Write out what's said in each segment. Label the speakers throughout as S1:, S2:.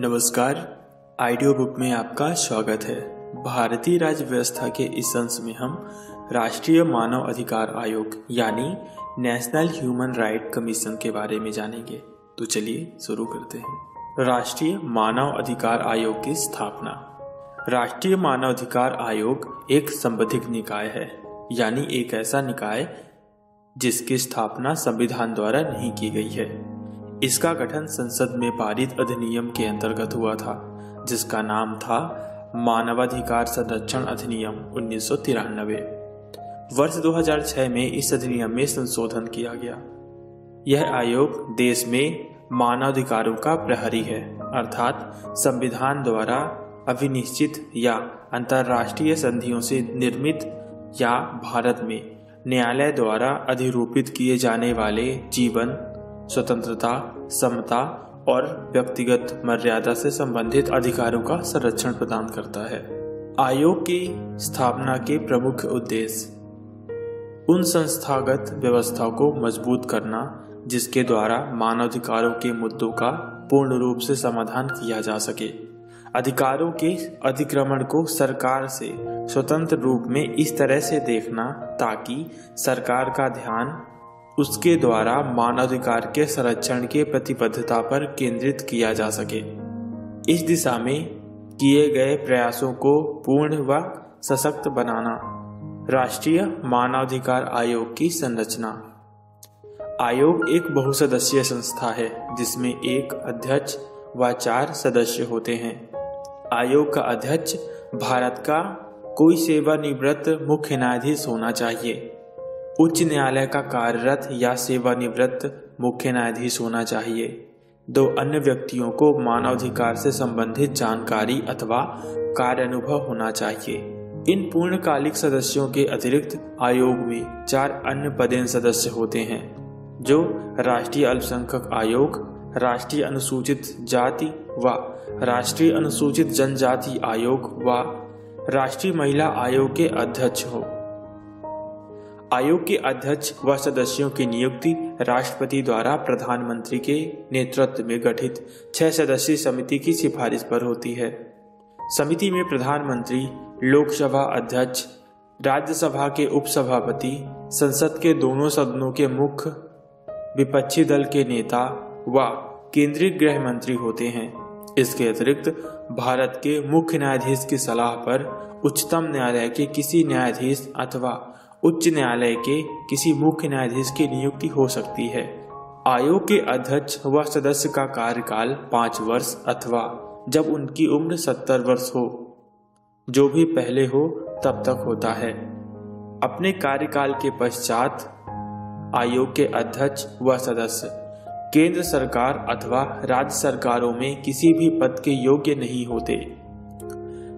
S1: नमस्कार। Audio book में आपका स्वागत है। भारतीय राज्य व्यवस्था के इस अंश में हम राष्ट्रीय मानव अधिकार आयोग, यानी नेशनल ह्यूमन राइट कमीशन के बारे में जानेंगे। तो चलिए शुरू करते हैं। राष्ट्रीय मानव अधिकार आयोग की स्थापना। राष्ट्रीय मानव अधिकार आयोग एक संबंधित निकाय है, यानी एक ऐसा निकाय जिसकी स्थापना संविधान द्वारा नहीं की गई है। इसका गठन संसद में पारित अधिनियम के अंतर्गत हुआ था, जिसका नाम था मानवाधिकार संरक्षण अधिनियम उन्नीस सौ तिरानवे। वर्ष 2006 में इस अधिनियम में संशोधन किया गया। यह आयोग देश में मानवाधिकारों का प्रहरी है, अर्थात संविधान द्वारा अभिनिश्चित या अंतर्राष्ट्रीय संधियों से निर्मित या भारत में न्यायालय द्वारा अधिरूपित किए जाने वाले जीवन स्वतंत्रता, समता और व्यक्तिगत मर्यादा से संबंधित अधिकारों का संरक्षण प्रदान करता है। आयोग की स्थापना के प्रमुख उद्देश्य, उन संस्थागत व्यवस्था को मज़बूत करना, जिसके द्वारा मानवाधिकारों के मुद्दों का पूर्ण रूप से समाधान किया जा सके। अधिकारों के अतिक्रमण को सरकार से स्वतंत्र रूप में इस तरह से देखना, ताकि सरकार का ध्यान उसके द्वारा मानवाधिकार के संरक्षण के प्रतिबद्धता पर केंद्रित किया जा सके। इस दिशा में किए गए प्रयासों को पूर्ण व सशक्त बनाना, राष्ट्रीय मानवाधिकार आयोग की संरचना। आयोग एक बहुसदस्यीय संस्था है, जिसमें एक अध्यक्ष व चार सदस्य होते हैं। आयोग का अध्यक्ष भारत का कोई सेवानिवृत्त मुख्य न्यायाधीश होना चाहिए। उच्च न्यायालय का कार्यरत या सेवानिवृत्त मुख्य न्यायाधीश होना चाहिए। दो अन्य व्यक्तियों को मानवाधिकार से संबंधित जानकारी अथवा कार्य अनुभव होना चाहिए। इन पूर्णकालिक सदस्यों के अतिरिक्त आयोग में चार अन्य पदेन सदस्य होते हैं, जो राष्ट्रीय अल्पसंख्यक आयोग, राष्ट्रीय अनुसूचित जाति व राष्ट्रीय अनुसूचित जनजाति आयोग व राष्ट्रीय महिला आयोग के अध्यक्ष हो। आयोग के अध्यक्ष व सदस्यों की नियुक्ति राष्ट्रपति द्वारा प्रधानमंत्री के नेतृत्व में गठित छह सदस्यीय समिति की सिफारिश पर होती है। समिति में प्रधानमंत्री, लोकसभा अध्यक्ष, राज्यसभा के उपसभापति, संसद के दोनों सदनों के मुख्य विपक्षी दल के नेता व केंद्रीय गृह मंत्री होते हैं। इसके अतिरिक्त भारत के मुख्य न्यायाधीश की सलाह पर उच्चतम न्यायालय के किसी न्यायाधीश अथवा उच्च न्यायालय के किसी मुख्य न्यायाधीश की नियुक्ति हो सकती है। आयोग के अध्यक्ष व सदस्य का कार्यकाल पाँच वर्ष अथवा जब उनकी उम्र सत्तर वर्ष हो, जो भी पहले हो, तब तक होता है। अपने कार्यकाल के पश्चात आयोग के अध्यक्ष व सदस्य, केंद्र सरकार अथवा राज्य सरकारों में किसी भी पद के योग्य नहीं होते।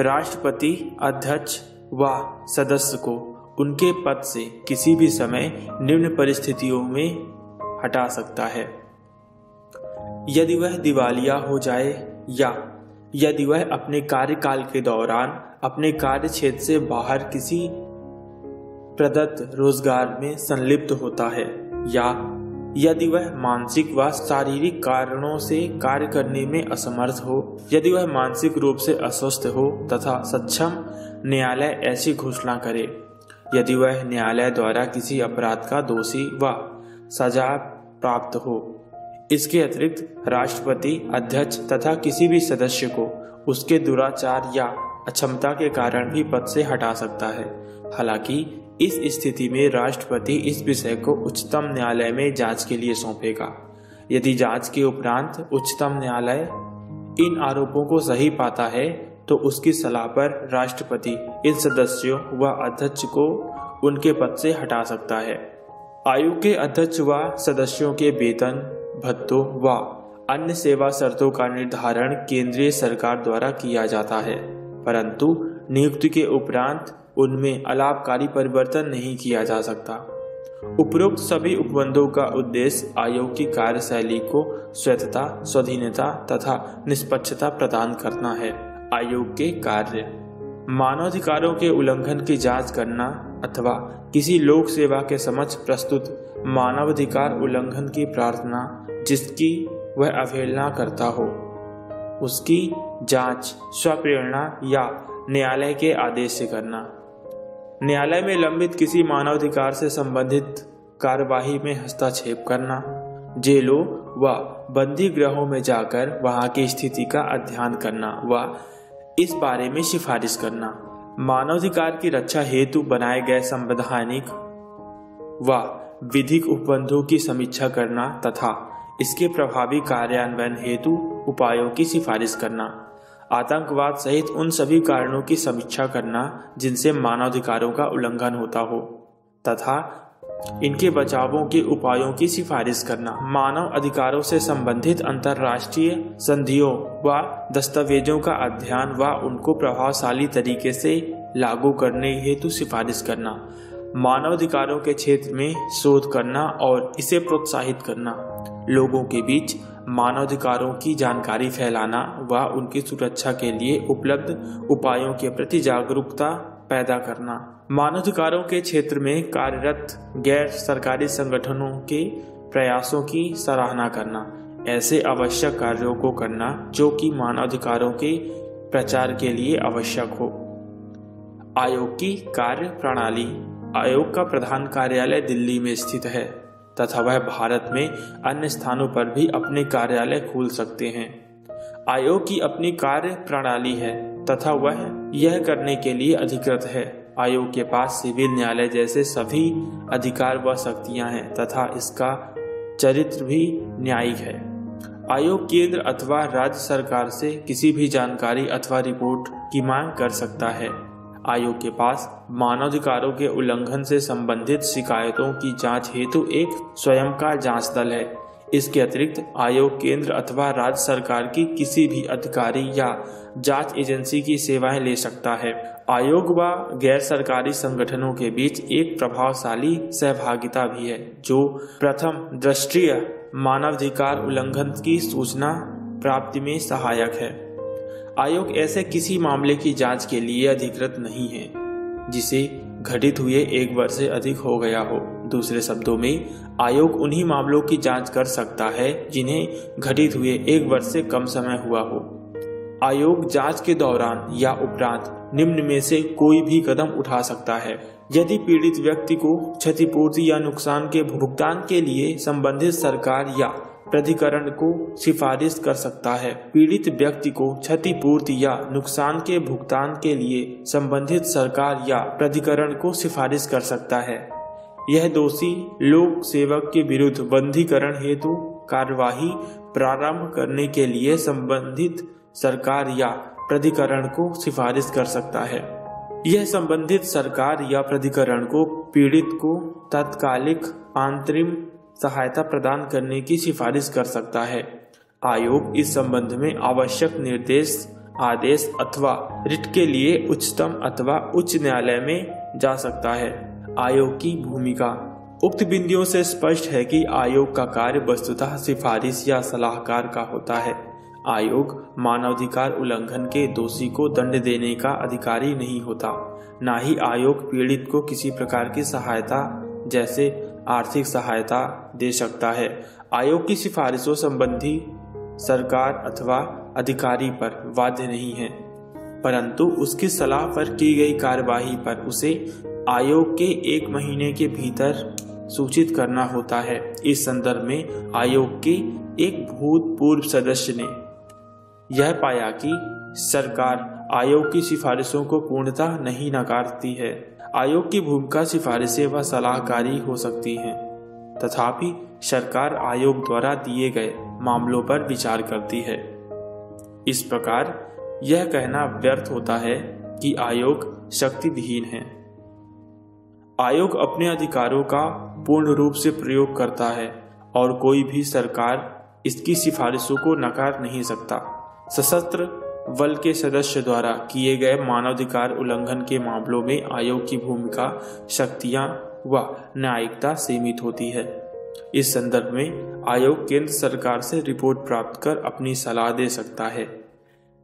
S1: राष्ट्रपति, अध्यक्ष व सदस्य को उनके पद से किसी भी समय निम्न परिस्थितियों में हटा सकता है। यदि वह दिवालिया हो जाए या यदि वह अपने कार्यकाल के दौरान अपने कार्य क्षेत्र से बाहर किसी प्रदत्त रोज़गार में संलिप्त होता है या यदि वह मानसिक व शारीरिक कारणों से कार्य करने में असमर्थ हो, यदि वह मानसिक रूप से अस्वस्थ हो तथा सक्षम न्यायालय ऐसी घोषणा करे। यदि वह न्यायालय द्वारा किसी अपराध का दोषी व सजा प्राप्त हो, इसके अतिरिक्त राष्ट्रपति, अध्यक्ष तथा किसी भी सदस्य को उसके दुराचार या अक्षमता के कारण भी पद से हटा सकता है। हालाँकि, इस स्थिति में राष्ट्रपति इस विषय को उच्चतम न्यायालय में जाँच के लिए सौंपेगा। यदि जाँच के उपरांत उच्चतम न्यायालय इन आरोपों को सही पाता है तो उसकी सलाह पर राष्ट्रपति, इन सदस्यों व अध्यक्ष को उनके पद से हटा सकता है। आयोग के अध्यक्ष व सदस्यों के वेतन, भत्तों व अन्य सेवा शर्तों का निर्धारण केंद्रीय सरकार द्वारा किया जाता है, परंतु नियुक्ति के उपरांत उनमें अलाभकारी परिवर्तन नहीं किया जा सकता। उपरोक्त सभी उपबंधों का उद्देश्य आयोग की कार्यशैली को स्वच्छता स्वाधीनता तथा निष्पक्षता प्रदान करना है। आयोग के कार्य। मानवाधिकारों के उल्लंघन की जाँच करना अथवा किसी लोक सेवा के समक्ष प्रस्तुत मानवाधिकार उल्लंघन की प्रार्थना जिसकी वह अवहेलना करता हो, उसकी जाँच, स्वप्रेरणा या न्यायालय के आदेश से करना। न्यायालय में लंबित किसी मानवाधिकार से संबंधित कार्यवाही में हस्तक्षेप करना, जेलों व बंदी गृहों में जाकर वहाँ की स्थिति का अध्ययन करना व इस बारे में सिफारिश करना। मानवाधिकार की रक्षा हेतु बनाए गए संवैधानिक व विधिक उपबंधों की समीक्षा करना तथा इसके प्रभावी कार्यान्वयन हेतु उपायों की सिफारिश करना। आतंकवाद सहित उन सभी कारणों की समीक्षा करना जिनसे मानवाधिकारों का उल्लंघन होता हो तथा इनके बचावों के उपायों की सिफारिश करना, मानव अधिकारों से संबंधित अंतर्राष्ट्रीय संधियों व दस्तावेजों का अध्ययन व उनको प्रभावशाली तरीके से लागू करने हेतु सिफारिश करना मानवाधिकारों के क्षेत्र में शोध करना और इसे प्रोत्साहित करना, लोगों के बीच मानवाधिकारों की जानकारी फैलाना व उनकी सुरक्षा के लिए उपलब्ध उपायों के प्रति जागरूकता पैदा करना। मानवाधिकारों के क्षेत्र में कार्यरत गैर सरकारी संगठनों के प्रयासों की सराहना करना, ऐसे आवश्यक कार्यों को करना जो कि मानवाधिकारों के प्रचार के लिए आवश्यक हो। आयोग की कार्य प्रणाली आयोग का प्रधान कार्यालय दिल्ली में स्थित है तथा वह भारत में अन्य स्थानों पर भी अपने कार्यालय खोल सकते हैं। आयोग की अपनी कार्य प्रणाली है तथा वह यह करने के लिए अधिकृत है। आयोग के पास सिविल न्यायालय जैसे सभी अधिकार व शक्तियाँ हैं तथा इसका चरित्र भी न्यायिक है। आयोग केंद्र अथवा राज्य सरकार से किसी भी जानकारी अथवा रिपोर्ट की मांग कर सकता है। आयोग के पास मानवाधिकारों के उल्लंघन से संबंधित शिकायतों की जाँच हेतु एक स्वयं का जाँच दल है। इसके अतिरिक्त आयोग केंद्र अथवा राज्य सरकार की किसी भी अधिकारी या जाँच एजेंसी की सेवाएँ ले सकता है। आयोग व गैर सरकारी संगठनों के बीच एक प्रभावशाली सहभागिता भी है, जो प्रथम दृष्टिय मानवाधिकार उल्लंघन की सूचना प्राप्ति में सहायक है। आयोग ऐसे किसी मामले की जाँच के लिए अधिकृत नहीं है, जिसे घटित हुए एक वर्ष से अधिक हो गया हो। दूसरे शब्दों में, आयोग उन्हीं मामलों की जाँच कर सकता है, जिन्हें घटित हुए एक वर्ष से कम समय हुआ हो। आयोग जाँच के दौरान या उपरांत निम्न में से कोई भी कदम उठा सकता है। यदि पीड़ित व्यक्ति को क्षतिपूर्ति या नुकसान के भुगतान के लिए संबंधित सरकार या प्राधिकरण को सिफारिश कर सकता है, पीड़ित व्यक्ति को क्षतिपूर्ति या नुकसान के भुगतान के लिए संबंधित सरकार या प्राधिकरण को सिफारिश कर सकता है। यह दोषी लोक सेवक के विरुद्ध बंधीकरण हेतु कार्यवाही प्रारंभ करने के लिए संबंधित सरकार या प्राधिकरण को सिफारिश कर सकता है। यह संबंधित सरकार या प्राधिकरण को पीड़ित को तत्कालिक अंतरिम सहायता प्रदान करने की सिफारिश कर सकता है। आयोग इस संबंध में आवश्यक निर्देश, आदेश अथवा रिट के लिए उच्चतम अथवा उच्च न्यायालय में जा सकता है। आयोग की भूमिका। उक्त बिंदुओं से स्पष्ट है कि आयोग का कार्य वस्तुतः सिफारिश या सलाहकार का होता है। आयोग मानवाधिकार उल्लंघन के दोषी को दंड देने का अधिकारी नहीं होता। न ही आयोग पीड़ित को किसी प्रकार की सहायता जैसे आर्थिक सहायता दे सकता है। आयोग की सिफारिशों संबंधी सरकार अथवा अधिकारी पर बाध्य नहीं है। परंतु उसकी सलाह पर की गई कार्यवाही पर उसे आयोग के एक महीने के भीतर सूचित करना होता है। इस संदर्भ में आयोग के एक भूतपूर्व सदस्य ने यह पाया कि सरकार आयोग की सिफारिशों को पूर्णतः नहीं नकारती है। आयोग की भूमिका सिफारिशें व सलाहकारी हो सकती हैं, तथापि सरकार आयोग द्वारा दिए गए मामलों पर विचार करती है। इस प्रकार यह कहना व्यर्थ होता है कि आयोग शक्ति विहीन है। आयोग अपने अधिकारों का पूर्ण रूप से प्रयोग करता है और कोई भी सरकार इसकी सिफारिशों को नकार नहीं सकता। सशस्त्र बल के सदस्य द्वारा किए गए मानवाधिकार उल्लंघन के मामलों में आयोग की भूमिका, शक्तियाँ व न्यायिकता सीमित होती है। इस संदर्भ में आयोग केंद्र सरकार से रिपोर्ट प्राप्त कर अपनी सलाह दे सकता है।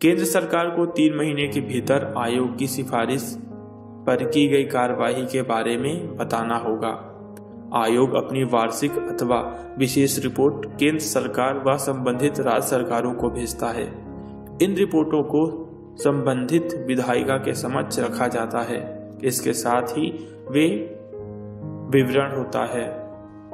S1: केंद्र सरकार को तीन महीने के भीतर आयोग की सिफारिश पर की गई कार्यवाही के बारे में बताना होगा। आयोग अपनी वार्षिक अथवा विशेष रिपोर्ट केंद्र सरकार व संबंधित राज्य सरकारों को भेजता है। इन रिपोर्टों को संबंधित विधायिका के समक्ष रखा जाता है। इसके साथ ही वे विवरण होता है।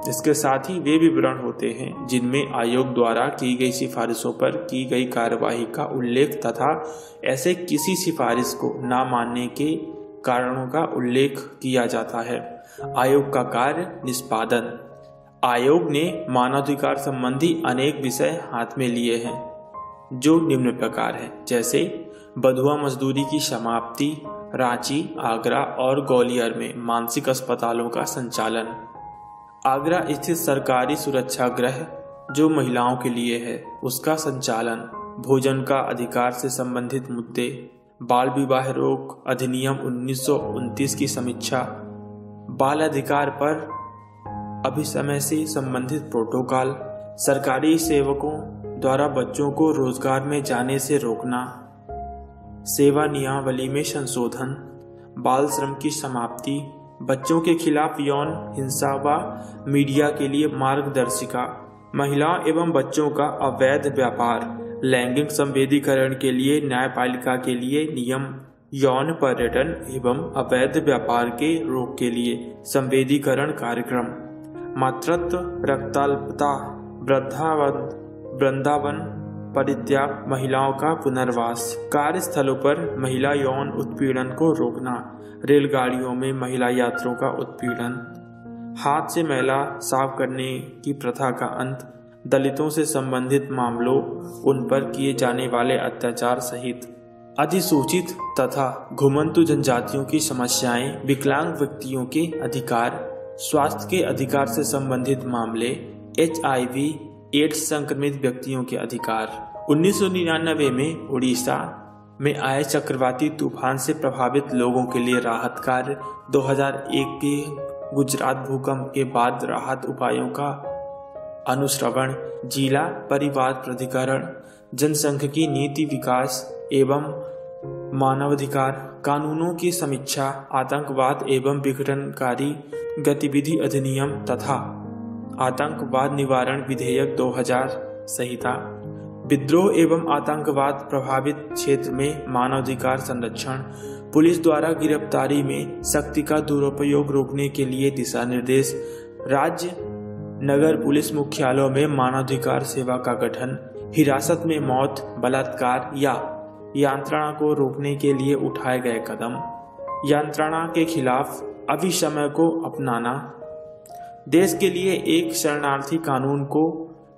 S1: इसके साथ ही वे विवरण होते हैं, जिनमें आयोग द्वारा की गई सिफारिशों पर की गई कार्यवाही का उल्लेख तथा ऐसे किसी सिफारिश को न मानने के कारणों का उल्लेख किया जाता है। आयोग का कार्य निष्पादन। आयोग ने मानवाधिकार संबंधी अनेक विषय हाथ में लिए हैं। जो निम्न प्रकार है, जैसे बधुआ मजदूरी की समाप्ति, रांची, आगरा और ग्वालियर में मानसिक अस्पतालों का संचालन। आगरा स्थित सरकारी सुरक्षा गृह जो महिलाओं के लिए है, उसका संचालन। भोजन का अधिकार से संबंधित मुद्दे। बाल विवाह रोक अधिनियम उन्नीस की समीक्षा। बाल अधिकार पर अभी समय से संबंधित प्रोटोकॉल। सरकारी सेवकों द्वारा बच्चों को रोज़गार में जाने से रोकना। सेवा नियमावली में संशोधन, बाल श्रम की समाप्ति, बच्चों के खिलाफ यौन, हिंसा व मीडिया के लिए मार्गदर्शिका महिलाओं एवं बच्चों का अवैध व्यापार, लैंगिक संवेदीकरण के लिए न्यायपालिका के लिए नियम, यौन पर्यटन एवं अवैध व्यापार के रोक के लिए संवेदीकरण कार्यक्रम, मातृत्व, रक्ताल्पता वृद्धावन वृंदावन परित्याग महिलाओं का पुनर्वास। कार्यस्थलों पर महिला यौन उत्पीड़न को रोकना। रेलगाड़ियों में महिला यात्रियों का उत्पीड़न। हाथ से मैला साफ़ करने की प्रथा का अंत। दलितों से संबंधित मामलों, उन पर किए जाने वाले अत्याचार सहित। अधिसूचित तथा घुमंतु जनजातियों की समस्याएँ, विकलांग व्यक्तियों के अधिकार, स्वास्थ्य के अधिकार से संबंधित मामले, एचआईवी एड्स संक्रमित व्यक्तियों के अधिकार। 1999 में उड़ीसा में आए चक्रवाती तूफ़ान से प्रभावित लोगों के लिए राहत कार्य। 2001 के गुजरात भूकंप के बाद राहत उपायों का अनुश्रवण। जिला परिवार प्राधिकरण जनसंख्यिकी नीति विकास एवं मानवाधिकार कानूनों की समीक्षा, आतंकवाद एवं विघटनकारी गतिविधि अधिनियम तथा आतंकवाद निवारण विधेयक 2000 संहिता विद्रोह एवं आतंकवाद प्रभावित क्षेत्र में मानवाधिकार संरक्षण, पुलिस द्वारा गिरफ्तारी में शक्ति का दुरुपयोग रोकने के लिए दिशा निर्देश राज्य नगर पुलिस मुख्यालयों में मानवाधिकार सेवा का गठन, हिरासत में मौत, बलात्कार या यांत्रणा को रोकने के लिए उठाए गए कदम। यांत्रणा के खिलाफ अभिशमय को अपनाना देश के लिए एक शरणार्थी कानून को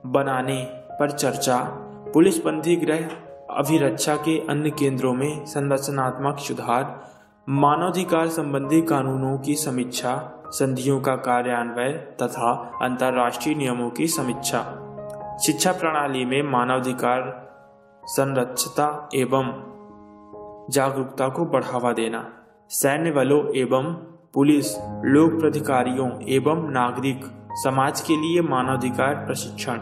S1: बनाने पर चर्चा, पुलिस बंदी गृह अभिरक्षा के अन्य केंद्रों में संरचनात्मक सुधार, मानवाधिकार संबंधी कानूनों की समीक्षा, संधियों का कार्यान्वयन तथा अंतर्राष्ट्रीय नियमों की समीक्षा। शिक्षा प्रणाली में मानवाधिकार, संरक्षता एवं जागरूकता को बढ़ावा देना। सैन्य बलों एवं पुलिस, लोक प्राधिकारियों एवं नागरिक, समाज के लिए मानवाधिकार प्रशिक्षण।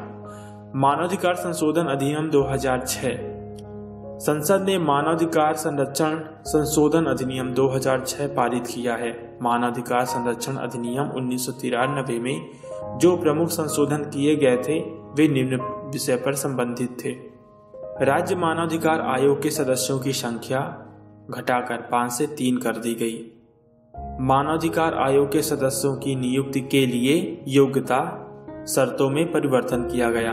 S1: मानवाधिकार संशोधन अधिनियम 2006 संसद ने मानवाधिकार संरक्षण संशोधन अधिनियम 2006 पारित किया है। मानवाधिकार संरक्षण अधिनियम उन्नीस सौ तिरानबे में जो प्रमुख संशोधन किए गए थे, वे निम्न विषय पर संबंधित थे। राज्य मानवाधिकार आयोग के सदस्यों की संख्या घटाकर पाँच से तीन कर दी गई। मानवाधिकार आयोग के सदस्यों की नियुक्ति के लिए योग्यता शर्तों में परिवर्तन किया गया।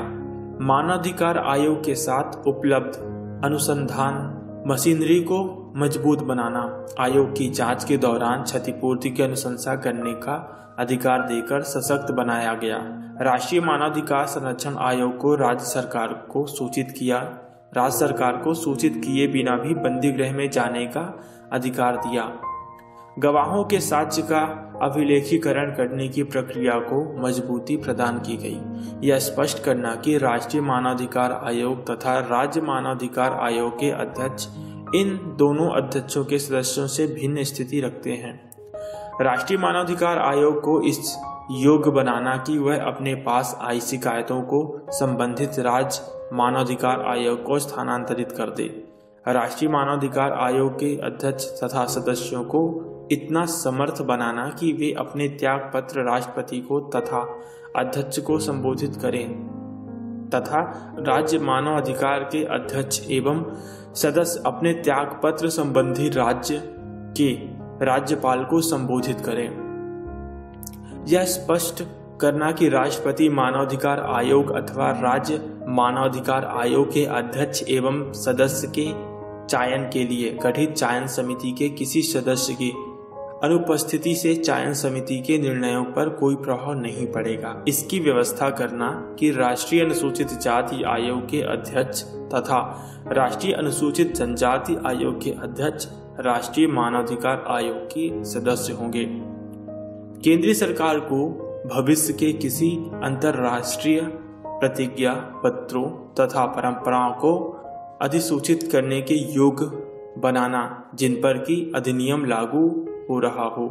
S1: मानवाधिकार आयोग के साथ उपलब्ध अनुसंधान मशीनरी को मज़बूत बनाना, आयोग की जाँच के दौरान क्षतिपूर्ति की अनुशंसा करने का अधिकार देकर सशक्त बनाया गया। राष्ट्रीय मानवाधिकार संरक्षण आयोग को राज्य सरकार को सूचित किया, राज्य सरकार को सूचित किए बिना भी बंदी गृह में जाने का अधिकार दिया। गवाहों के साक्ष्य का अभिलेखीकरण करने की प्रक्रिया को मजबूती प्रदान की गई। यह स्पष्ट करना कि राष्ट्रीय मानवाधिकार आयोग तथा राज्य मानवाधिकार आयोग के अध्यक्ष इन दोनों अध्यक्षों के सदस्यों से भिन्न स्थिति रखते हैं। राष्ट्रीय मानवाधिकार आयोग को इस योग्य बनाना कि वह अपने पास आई शिकायतों को संबंधित राज्य मानवाधिकार आयोग को स्थानांतरित कर दे। राष्ट्रीय मानवाधिकार आयोग के अध्यक्ष तथा सदस्यों को इतना समर्थ बनाना कि वे अपने त्याग पत्र राष्ट्रपति को तथा अध्यक्ष को संबोधित करें। तथा राज्य मानव अधिकार के अध्यक्ष एवं सदस्य अपने त्याग पत्र संबंधी राज्य के राज्यपाल को संबोधित करें। यह स्पष्ट करना कि राष्ट्रपति मानवाधिकार आयोग अथवा राज्य मानवाधिकार आयोग के अध्यक्ष एवं सदस्य के चयन के लिए गठित चयन समिति के किसी सदस्य की अनुपस्थिति से चयन समिति के निर्णयों पर कोई प्रभाव नहीं पड़ेगा। इसकी व्यवस्था करना कि राष्ट्रीय अनुसूचित जाति आयोग के अध्यक्ष तथा राष्ट्रीय अनुसूचित जनजाति आयोग के अध्यक्ष, राष्ट्रीय मानवाधिकार आयोग के सदस्य होंगे। केंद्रीय सरकार को भविष्य के किसी अंतरराष्ट्रीय प्रतिज्ञा पत्रों तथा परंपराओं को अधिसूचित करने के योग्य बनाना, जिन पर की अधिनियम लागू हो रहा हो।